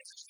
Christ.